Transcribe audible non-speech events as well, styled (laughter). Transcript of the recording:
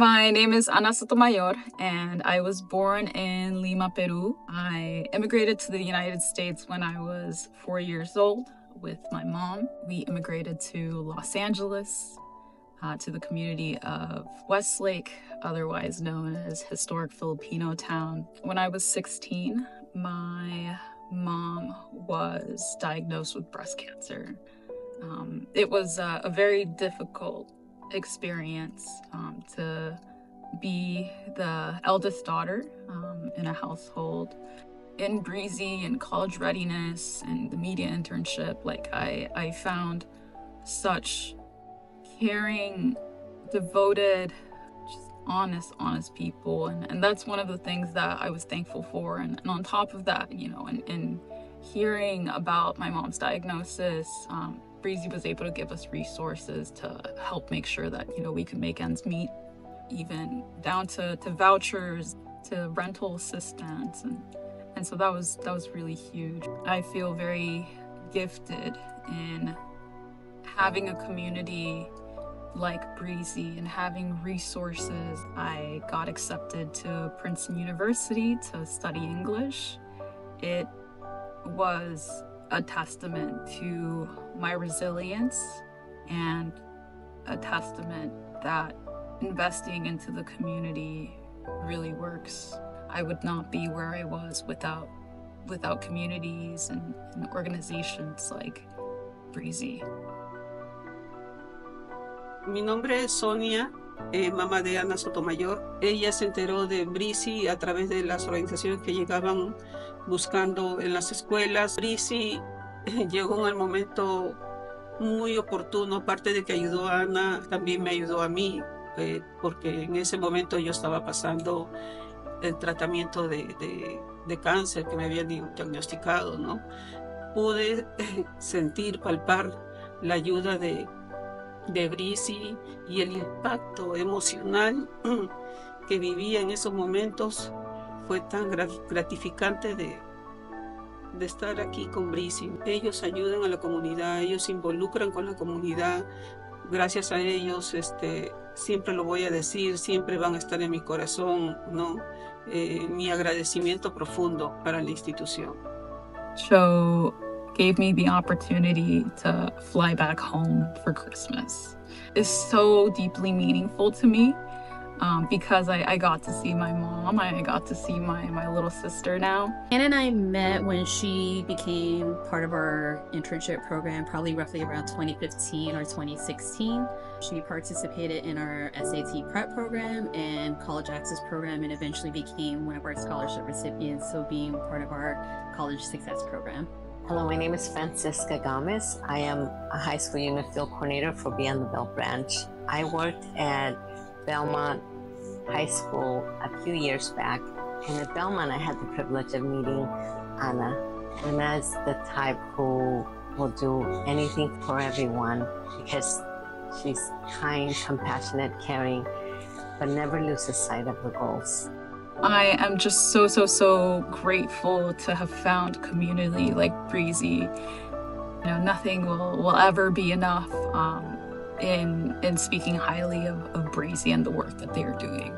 My name is Ana Sotomayor, and I was born in Lima, Peru. I immigrated to the United States when I was four years old with my mom. We immigrated to Los Angeles, uh, to the community of Westlake, otherwise known as Historic Filipino Town. When I was 16, my mom was diagnosed with breast cancer. Um, it was uh, a very difficult experience um, to be the eldest daughter um, in a household. In Bresee and college readiness and the media internship like i i found such caring devoted just honest honest people. And, and that's one of the things that i was thankful for. And, and on top of that you know and, and hearing about my mom's diagnosis um, Bresee was able to give us resources to help make sure that, you know, we could make ends meet, even down to, to vouchers, to rental assistance. And, and so that was, that was really huge. I feel very gifted in having a community like Bresee and having resources. I got accepted to Princeton University to study English. It was a testament to my resilience and a testament that investing into the community really works. I would not be where I was without without communities and, and organizations like Breezy. Mi nombre es Sonia, eh, mamá de Ana Sotomayor. Ella se enteró de Breezy a través de las organizaciones que llegaban buscando en las escuelas. Brisi llegó en el momento muy oportuno, aparte de que ayudó a Ana, también me ayudó a mí, eh, porque en ese momento yo estaba pasando el tratamiento de, de, cáncer que me habían diagnosticado, ¿no? Pude (laughs) sentir, palpar la ayuda de, de Brisi y el impacto emocional (clears throat) que vivía en esos momentos fue tan gratificante de, de estar aquí con Brisi. Ellos ayudan a la comunidad, ellos involucran con la comunidad. Gracias a ellos, este, siempre lo voy a decir, siempre van a estar en mi corazón, ¿no? Eh, mi agradecimiento profundo para la institución. Show gave me the opportunity to fly back home for Christmas. It's so deeply meaningful to me. Um, because I, I, got to see my mom. I got to see my, my little sister now. Ana and I met when she became part of our internship program, probably roughly around 2015 or 2016. She participated in our SAT prep program and college access program and eventually became one of our scholarship recipients, so being part of our college success program. Hello, my name is Francisca Gomez. I am a high school unit field coordinator for Beyond the Bell branch. I worked at Belmont High School a few years back. And at Belmont, I had the privilege of meeting Ana. Ana's the type who will do anything for everyone because she's kind, compassionate, caring, but never loses sight of the goals. I am just so, so, so grateful to have found community like Bresee. You know, nothing will, will ever be enough. Um, in in speaking highly of, of Bresee and the work that they are doing.